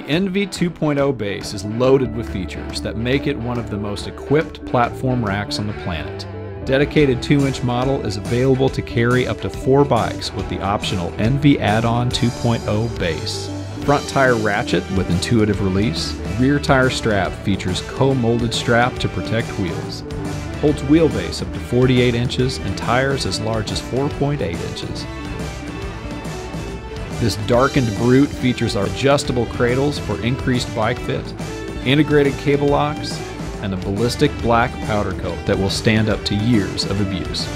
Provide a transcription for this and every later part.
NV 2.0 base is loaded with features that make it one of the most equipped platform racks on the planet. Dedicated 2-inch model is available to carry up to 4 bikes with the optional NV add-on 2.0 base. Front tire ratchet with intuitive release. Rear tire strap features co-molded strap to protect wheels. Holds wheelbase up to 48 inches and tires as large as 4.8 inches. This darkened brute features our adjustable cradles for increased bike fit, integrated cable locks, and a ballistic black powder coat that will stand up to years of abuse.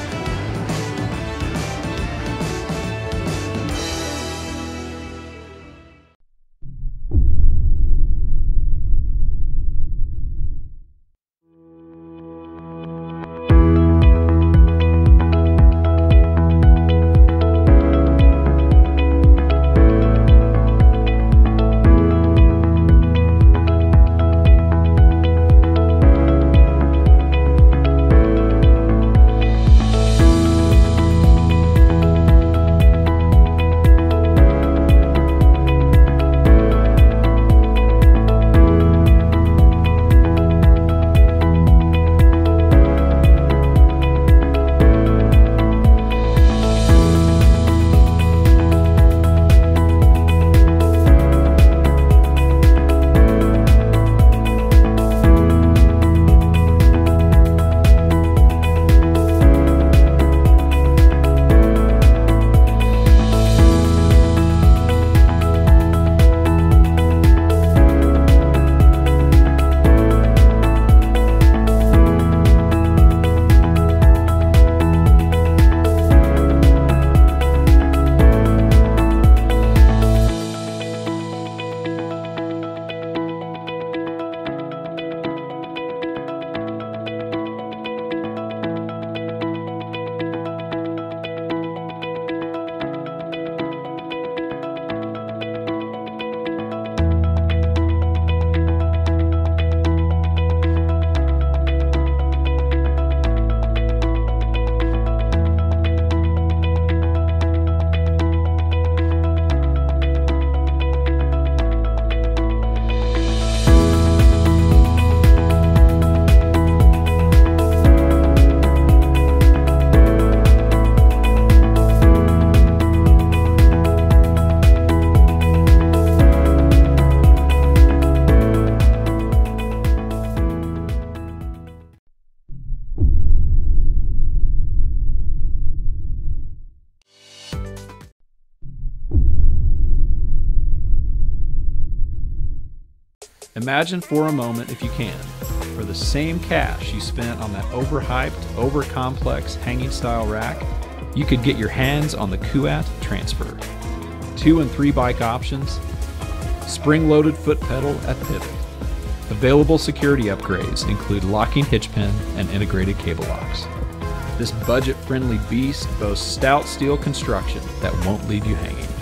Imagine for a moment, if you can, for the same cash you spent on that overhyped, overcomplex hanging style rack, you could get your hands on the Kuat Transfer. Two and three bike options, spring loaded foot pedal at the pivot. Available security upgrades include locking hitch pin and integrated cable locks. This budget friendly beast boasts stout steel construction that won't leave you hanging.